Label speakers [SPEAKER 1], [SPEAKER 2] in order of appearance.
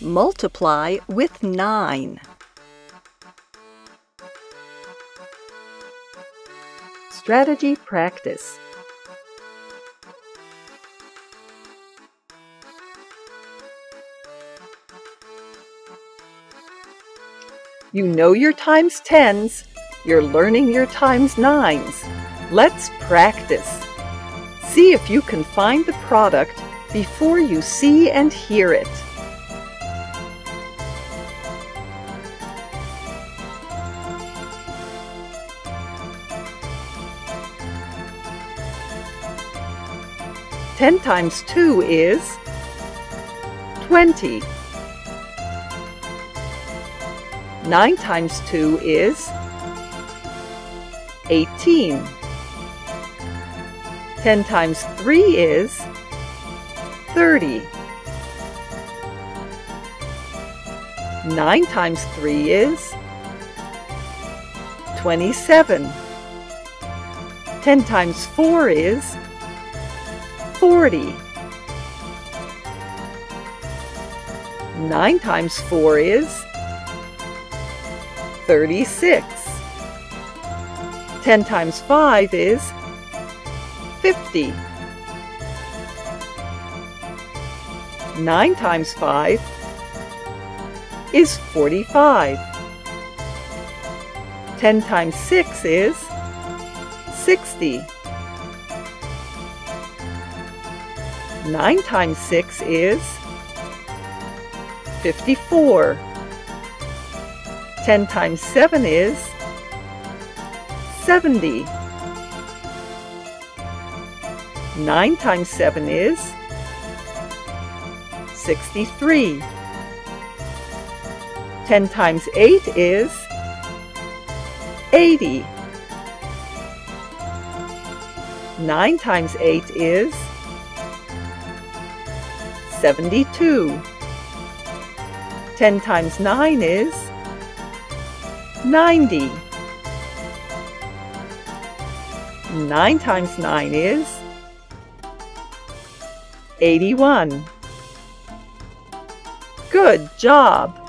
[SPEAKER 1] Multiply with 9. Strategy practice. You know your times tens, you're learning your times nines. Let's practice. See if you can find the product before you see and hear it. Ten times two is twenty. 9 times 2 is 18. 10 times 3 is 30. 9 times 3 is 27. 10 times 4 is 40. 9 times 4 is 36. 10 times 5 is 50. 9 times 5 is 45. 10 times 6 is 60. 9 times 6 is 54. 10 times 7 is 70. 9 times 7 is 63. 10 times 8 is 80. 9 times 8 is 72. 10 times 9 is 90. 9 times 9 is 81. Good job!